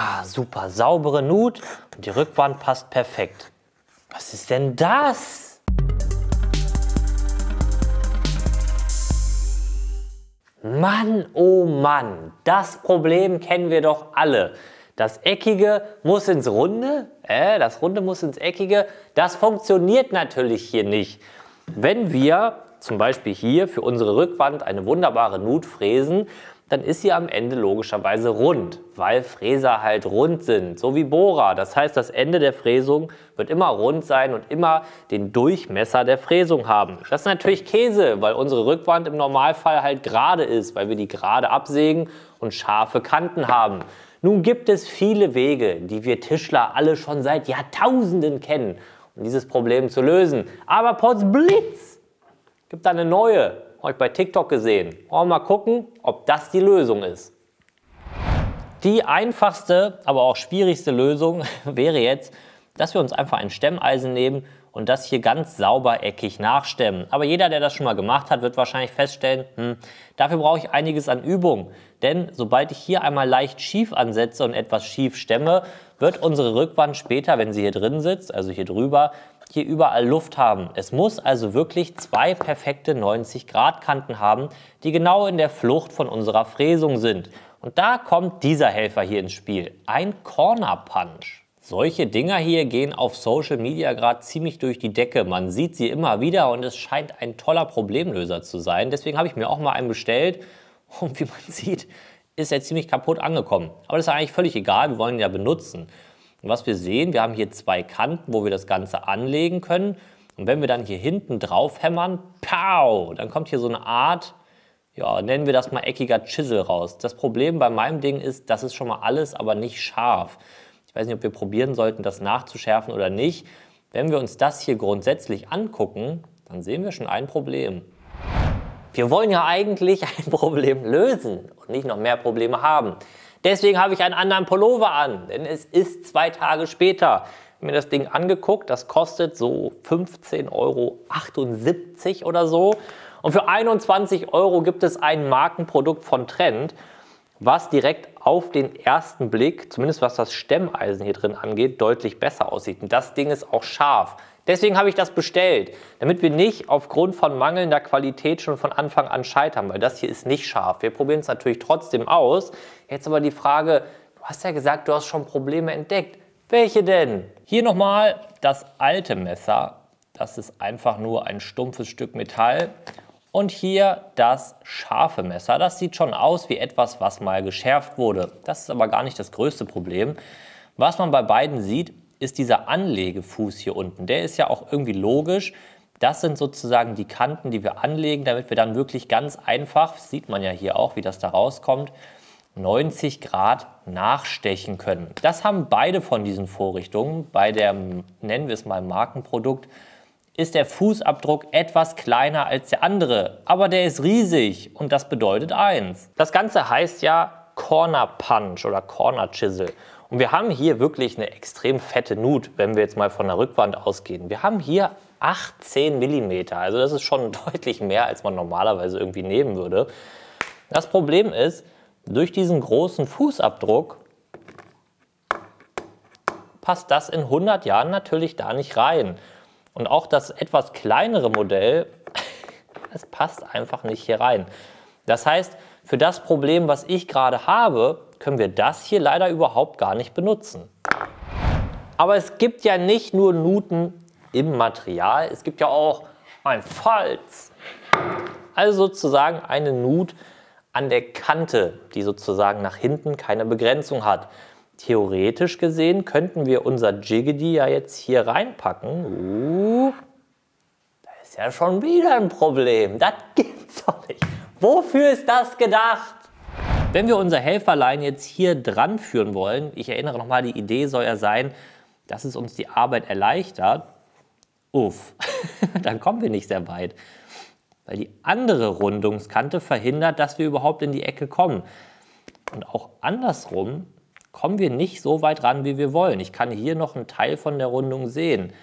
Ah, super, saubere Nut und die Rückwand passt perfekt. Was ist denn das? Mann, oh Mann, das Problem kennen wir doch alle. Das Eckige muss ins Runde, äh, das Runde muss ins Eckige. Das funktioniert natürlich hier nicht. Wenn wir zum Beispiel hier für unsere Rückwand eine wunderbare Nut fräsen, dann ist sie am Ende logischerweise rund, weil Fräser halt rund sind, so wie Bohrer. Das heißt, das Ende der Fräsung wird immer rund sein und immer den Durchmesser der Fräsung haben. Das ist natürlich Käse, weil unsere Rückwand im Normalfall halt gerade ist, weil wir die gerade absägen und scharfe Kanten haben. Nun gibt es viele Wege, die wir Tischler alle schon seit Jahrtausenden kennen, um dieses Problem zu lösen. Aber Potzblitz gibt eine neue habe ich bei TikTok gesehen. Wollen wir mal gucken, ob das die Lösung ist. Die einfachste, aber auch schwierigste Lösung wäre jetzt, dass wir uns einfach ein Stemmeisen nehmen und das hier ganz sauber eckig nachstemmen. Aber jeder, der das schon mal gemacht hat, wird wahrscheinlich feststellen, hm, dafür brauche ich einiges an Übung. Denn sobald ich hier einmal leicht schief ansetze und etwas schief stemme, wird unsere Rückwand später, wenn sie hier drin sitzt, also hier drüber, hier überall Luft haben. Es muss also wirklich zwei perfekte 90 Grad Kanten haben, die genau in der Flucht von unserer Fräsung sind. Und da kommt dieser Helfer hier ins Spiel, ein Corner Punch. Solche Dinger hier gehen auf Social Media gerade ziemlich durch die Decke. Man sieht sie immer wieder und es scheint ein toller Problemlöser zu sein. Deswegen habe ich mir auch mal einen bestellt und wie man sieht, ist er ziemlich kaputt angekommen. Aber das ist eigentlich völlig egal, wir wollen ihn ja benutzen. Und was wir sehen, wir haben hier zwei Kanten, wo wir das Ganze anlegen können. Und wenn wir dann hier hinten drauf hämmern, pow, dann kommt hier so eine Art, ja, nennen wir das mal eckiger Chisel raus. Das Problem bei meinem Ding ist, das ist schon mal alles, aber nicht scharf. Ich weiß nicht, ob wir probieren sollten, das nachzuschärfen oder nicht. Wenn wir uns das hier grundsätzlich angucken, dann sehen wir schon ein Problem. Wir wollen ja eigentlich ein Problem lösen und nicht noch mehr Probleme haben. Deswegen habe ich einen anderen Pullover an, denn es ist zwei Tage später. Ich habe mir das Ding angeguckt, das kostet so 15,78 Euro oder so. Und für 21 Euro gibt es ein Markenprodukt von Trend, was direkt auf den ersten Blick, zumindest was das Stemmeisen hier drin angeht, deutlich besser aussieht. Und das Ding ist auch scharf. Deswegen habe ich das bestellt, damit wir nicht aufgrund von mangelnder Qualität schon von Anfang an scheitern, weil das hier ist nicht scharf. Wir probieren es natürlich trotzdem aus. Jetzt aber die Frage, du hast ja gesagt, du hast schon Probleme entdeckt. Welche denn? Hier nochmal das alte Messer. Das ist einfach nur ein stumpfes Stück Metall. Und hier das scharfe Messer. Das sieht schon aus wie etwas, was mal geschärft wurde. Das ist aber gar nicht das größte Problem. Was man bei beiden sieht, ist dieser Anlegefuß hier unten. Der ist ja auch irgendwie logisch. Das sind sozusagen die Kanten, die wir anlegen, damit wir dann wirklich ganz einfach, sieht man ja hier auch, wie das da rauskommt, 90 Grad nachstechen können. Das haben beide von diesen Vorrichtungen. Bei der, nennen wir es mal Markenprodukt, ist der Fußabdruck etwas kleiner als der andere, aber der ist riesig und das bedeutet eins. Das Ganze heißt ja Corner Punch oder Corner Chisel. Und wir haben hier wirklich eine extrem fette Nut, wenn wir jetzt mal von der Rückwand ausgehen. Wir haben hier 18 mm, also das ist schon deutlich mehr, als man normalerweise irgendwie nehmen würde. Das Problem ist, durch diesen großen Fußabdruck passt das in 100 Jahren natürlich da nicht rein. Und auch das etwas kleinere Modell, das passt einfach nicht hier rein. Das heißt, für das Problem, was ich gerade habe, können wir das hier leider überhaupt gar nicht benutzen. Aber es gibt ja nicht nur Nuten im Material, es gibt ja auch ein Falz. Also sozusagen eine Nut an der Kante, die sozusagen nach hinten keine Begrenzung hat. Theoretisch gesehen könnten wir unser Jiggedy ja jetzt hier reinpacken. Uh, da ist ja schon wieder ein Problem. Das gibt's doch nicht. Wofür ist das gedacht? Wenn wir unser Helferlein jetzt hier dran führen wollen, ich erinnere nochmal, die Idee soll ja sein, dass es uns die Arbeit erleichtert. Uff, dann kommen wir nicht sehr weit. Weil die andere Rundungskante verhindert, dass wir überhaupt in die Ecke kommen. Und auch andersrum kommen wir nicht so weit ran, wie wir wollen. Ich kann hier noch einen Teil von der Rundung sehen.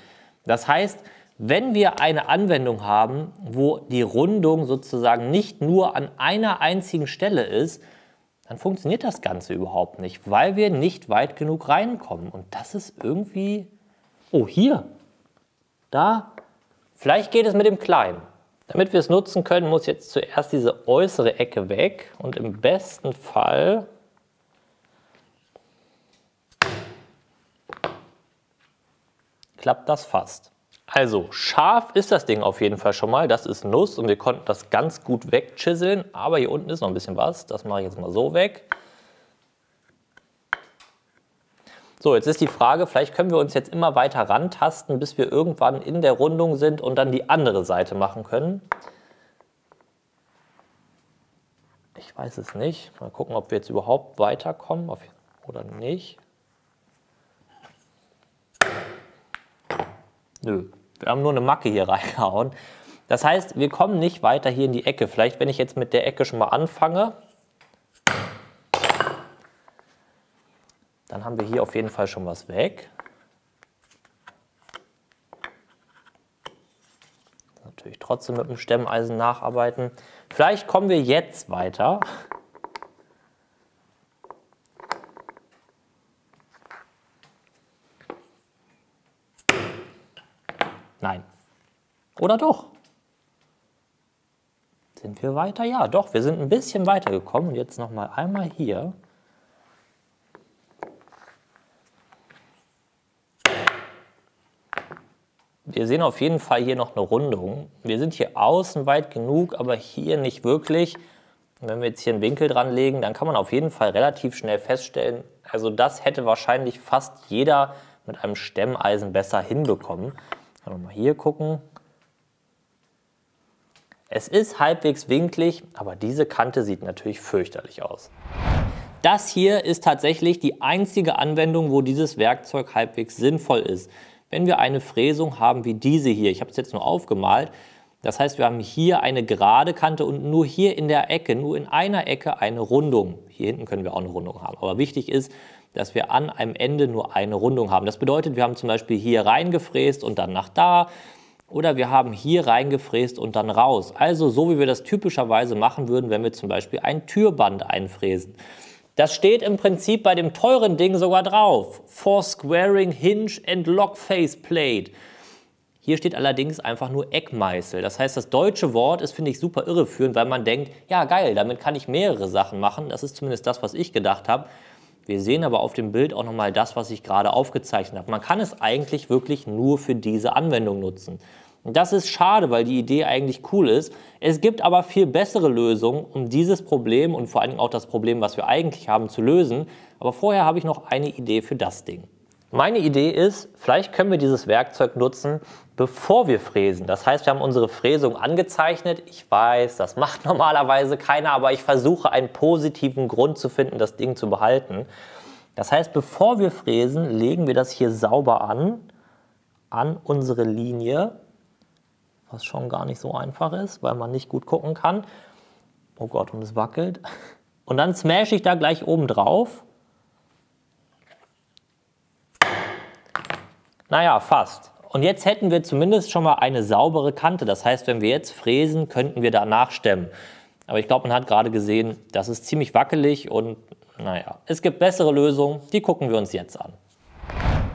Das heißt, wenn wir eine Anwendung haben, wo die Rundung sozusagen nicht nur an einer einzigen Stelle ist, dann funktioniert das Ganze überhaupt nicht, weil wir nicht weit genug reinkommen. Und das ist irgendwie... Oh, hier. Da. Vielleicht geht es mit dem Kleinen. Damit wir es nutzen können, muss jetzt zuerst diese äußere Ecke weg und im besten Fall klappt das fast. Also scharf ist das Ding auf jeden Fall schon mal. Das ist Nuss und wir konnten das ganz gut wegchiseln. Aber hier unten ist noch ein bisschen was. Das mache ich jetzt mal so weg. So, jetzt ist die Frage, vielleicht können wir uns jetzt immer weiter rantasten, bis wir irgendwann in der Rundung sind und dann die andere Seite machen können. Ich weiß es nicht. Mal gucken, ob wir jetzt überhaupt weiterkommen oder nicht. Nö, wir haben nur eine Macke hier reingehauen. Das heißt, wir kommen nicht weiter hier in die Ecke. Vielleicht, wenn ich jetzt mit der Ecke schon mal anfange, dann haben wir hier auf jeden Fall schon was weg. Natürlich trotzdem mit dem Stemmeisen nacharbeiten. Vielleicht kommen wir jetzt weiter. Nein. Oder doch? Sind wir weiter? Ja, doch, wir sind ein bisschen weiter gekommen. Und jetzt noch mal einmal hier. Wir sehen auf jeden Fall hier noch eine Rundung. Wir sind hier außen weit genug, aber hier nicht wirklich. wenn wir jetzt hier einen Winkel dran legen, dann kann man auf jeden Fall relativ schnell feststellen, also das hätte wahrscheinlich fast jeder mit einem Stemmeisen besser hinbekommen. Können wir mal hier gucken. Es ist halbwegs winklig, aber diese Kante sieht natürlich fürchterlich aus. Das hier ist tatsächlich die einzige Anwendung, wo dieses Werkzeug halbwegs sinnvoll ist. Wenn wir eine Fräsung haben wie diese hier, ich habe es jetzt nur aufgemalt, das heißt, wir haben hier eine gerade Kante und nur hier in der Ecke, nur in einer Ecke eine Rundung. Hier hinten können wir auch eine Rundung haben. Aber wichtig ist, dass wir an einem Ende nur eine Rundung haben. Das bedeutet, wir haben zum Beispiel hier reingefräst und dann nach da. Oder wir haben hier reingefräst und dann raus. Also so, wie wir das typischerweise machen würden, wenn wir zum Beispiel ein Türband einfräsen. Das steht im Prinzip bei dem teuren Ding sogar drauf. For Squaring Hinge and Lock Face Plate. Hier steht allerdings einfach nur Eckmeißel. Das heißt, das deutsche Wort ist, finde ich, super irreführend, weil man denkt, ja geil, damit kann ich mehrere Sachen machen. Das ist zumindest das, was ich gedacht habe. Wir sehen aber auf dem Bild auch nochmal das, was ich gerade aufgezeichnet habe. Man kann es eigentlich wirklich nur für diese Anwendung nutzen. Und das ist schade, weil die Idee eigentlich cool ist. Es gibt aber viel bessere Lösungen, um dieses Problem und vor allem auch das Problem, was wir eigentlich haben, zu lösen. Aber vorher habe ich noch eine Idee für das Ding. Meine Idee ist, vielleicht können wir dieses Werkzeug nutzen, bevor wir fräsen. Das heißt, wir haben unsere Fräsung angezeichnet. Ich weiß, das macht normalerweise keiner, aber ich versuche einen positiven Grund zu finden, das Ding zu behalten. Das heißt, bevor wir fräsen, legen wir das hier sauber an, an unsere Linie, was schon gar nicht so einfach ist, weil man nicht gut gucken kann. Oh Gott, und es wackelt. Und dann smash ich da gleich oben drauf Naja, fast. Und jetzt hätten wir zumindest schon mal eine saubere Kante. Das heißt, wenn wir jetzt fräsen, könnten wir danach stemmen. Aber ich glaube, man hat gerade gesehen, das ist ziemlich wackelig und naja, es gibt bessere Lösungen, die gucken wir uns jetzt an.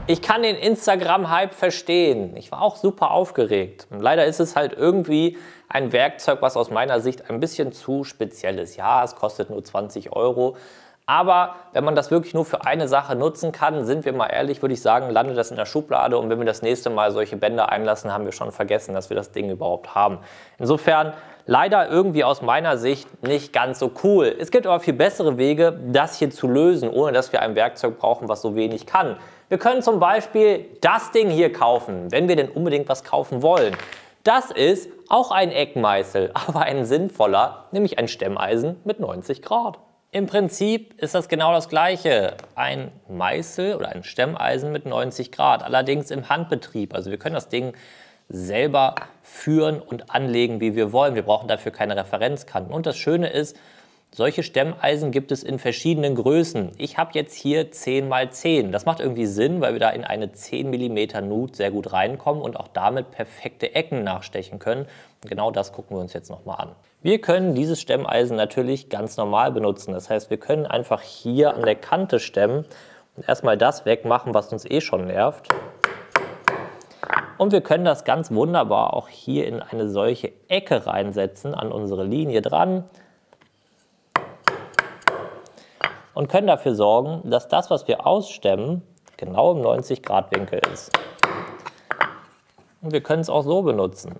Ich kann den Instagram-Hype verstehen. Ich war auch super aufgeregt. Und leider ist es halt irgendwie ein Werkzeug, was aus meiner Sicht ein bisschen zu speziell ist. Ja, es kostet nur 20 Euro, aber wenn man das wirklich nur für eine Sache nutzen kann, sind wir mal ehrlich, würde ich sagen, landet das in der Schublade und wenn wir das nächste Mal solche Bänder einlassen, haben wir schon vergessen, dass wir das Ding überhaupt haben. Insofern leider irgendwie aus meiner Sicht nicht ganz so cool. Es gibt aber viel bessere Wege, das hier zu lösen, ohne dass wir ein Werkzeug brauchen, was so wenig kann. Wir können zum Beispiel das Ding hier kaufen, wenn wir denn unbedingt was kaufen wollen. Das ist auch ein Eckmeißel, aber ein sinnvoller, nämlich ein Stemmeisen mit 90 Grad. Im Prinzip ist das genau das gleiche. Ein Meißel oder ein Stemmeisen mit 90 Grad, allerdings im Handbetrieb. Also wir können das Ding selber führen und anlegen, wie wir wollen. Wir brauchen dafür keine Referenzkanten. Und das Schöne ist, solche Stemmeisen gibt es in verschiedenen Größen. Ich habe jetzt hier 10 x 10. Das macht irgendwie Sinn, weil wir da in eine 10 mm Nut sehr gut reinkommen und auch damit perfekte Ecken nachstechen können. Und genau das gucken wir uns jetzt nochmal an. Wir können dieses Stemmeisen natürlich ganz normal benutzen. Das heißt, wir können einfach hier an der Kante stemmen und erstmal das wegmachen, was uns eh schon nervt. Und wir können das ganz wunderbar auch hier in eine solche Ecke reinsetzen, an unsere Linie dran. Und können dafür sorgen, dass das, was wir ausstemmen, genau im 90 Grad Winkel ist. Und wir können es auch so benutzen.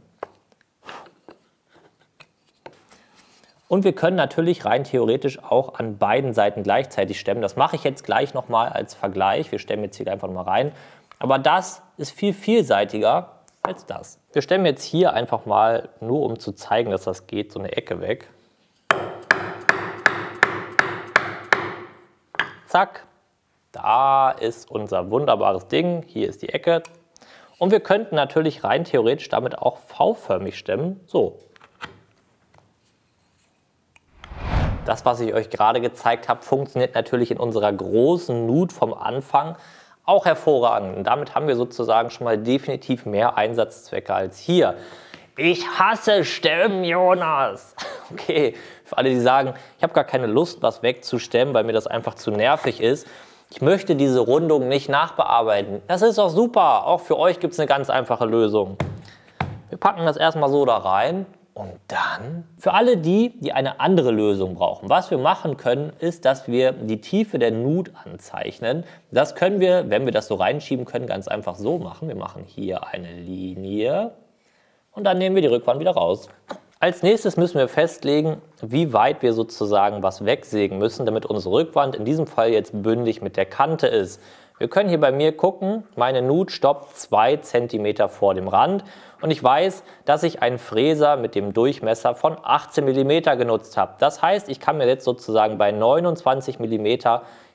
Und wir können natürlich rein theoretisch auch an beiden Seiten gleichzeitig stemmen. Das mache ich jetzt gleich nochmal als Vergleich. Wir stemmen jetzt hier einfach mal rein. Aber das ist viel vielseitiger als das. Wir stemmen jetzt hier einfach mal, nur um zu zeigen, dass das geht, so eine Ecke weg. Zack, da ist unser wunderbares Ding. Hier ist die Ecke. Und wir könnten natürlich rein theoretisch damit auch V-förmig stemmen. So, Das, was ich euch gerade gezeigt habe, funktioniert natürlich in unserer großen Nut vom Anfang auch hervorragend. Und damit haben wir sozusagen schon mal definitiv mehr Einsatzzwecke als hier. Ich hasse Stemmen, Jonas. Okay, für alle, die sagen, ich habe gar keine Lust, was wegzustemmen, weil mir das einfach zu nervig ist. Ich möchte diese Rundung nicht nachbearbeiten. Das ist doch super. Auch für euch gibt es eine ganz einfache Lösung. Wir packen das erstmal so da rein und dann, für alle die, die eine andere Lösung brauchen, was wir machen können, ist, dass wir die Tiefe der Nut anzeichnen. Das können wir, wenn wir das so reinschieben können, ganz einfach so machen. Wir machen hier eine Linie und dann nehmen wir die Rückwand wieder raus. Als nächstes müssen wir festlegen, wie weit wir sozusagen was wegsägen müssen, damit unsere Rückwand in diesem Fall jetzt bündig mit der Kante ist. Wir können hier bei mir gucken, meine Nut stoppt 2 cm vor dem Rand und ich weiß, dass ich einen Fräser mit dem Durchmesser von 18 mm genutzt habe. Das heißt, ich kann mir jetzt sozusagen bei 29 mm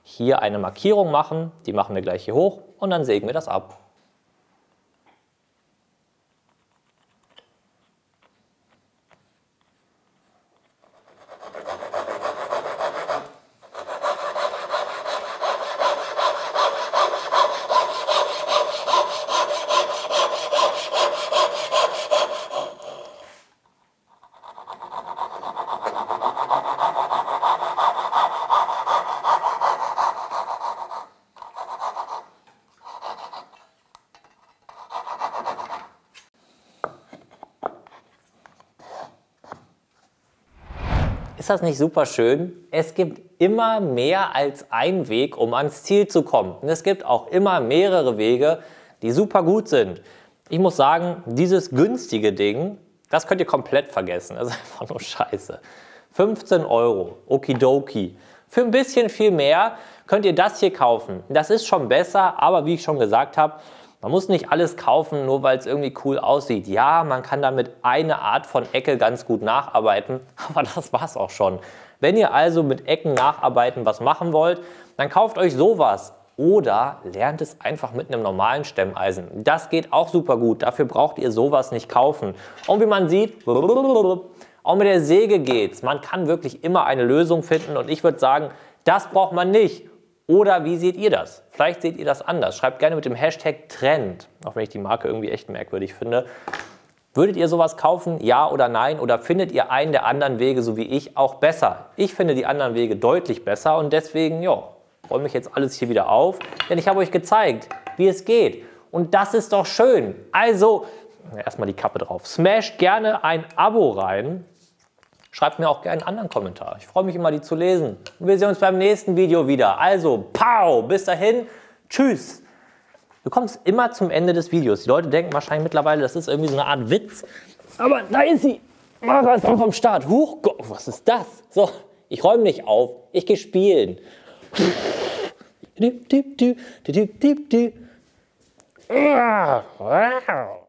hier eine Markierung machen, die machen wir gleich hier hoch und dann sägen wir das ab. Ist das nicht super schön? Es gibt immer mehr als einen Weg, um ans Ziel zu kommen. Und es gibt auch immer mehrere Wege, die super gut sind. Ich muss sagen, dieses günstige Ding, das könnt ihr komplett vergessen. Das ist einfach nur scheiße. 15 Euro, okidoki. Für ein bisschen viel mehr könnt ihr das hier kaufen. Das ist schon besser, aber wie ich schon gesagt habe, man muss nicht alles kaufen, nur weil es irgendwie cool aussieht. Ja, man kann damit eine Art von Ecke ganz gut nacharbeiten, aber das war es auch schon. Wenn ihr also mit Ecken nacharbeiten was machen wollt, dann kauft euch sowas oder lernt es einfach mit einem normalen Stemmeisen. Das geht auch super gut. Dafür braucht ihr sowas nicht kaufen. Und wie man sieht, auch mit der Säge geht's. Man kann wirklich immer eine Lösung finden und ich würde sagen, das braucht man nicht. Oder wie seht ihr das? Vielleicht seht ihr das anders. Schreibt gerne mit dem Hashtag Trend, auch wenn ich die Marke irgendwie echt merkwürdig finde. Würdet ihr sowas kaufen? Ja oder nein? Oder findet ihr einen der anderen Wege, so wie ich, auch besser? Ich finde die anderen Wege deutlich besser und deswegen, ja, räume ich jetzt alles hier wieder auf, denn ich habe euch gezeigt, wie es geht. Und das ist doch schön. Also, erstmal die Kappe drauf. Smasht gerne ein Abo rein Schreibt mir auch gerne einen anderen Kommentar. Ich freue mich immer, die zu lesen. Und wir sehen uns beim nächsten Video wieder. Also, pow, bis dahin, tschüss. Du kommst immer zum Ende des Videos. Die Leute denken wahrscheinlich mittlerweile, das ist irgendwie so eine Art Witz. Aber da ist sie. Mara ist auch am Start. Huch, was ist das? So, ich räume nicht auf. Ich gehe spielen. Ah, wow.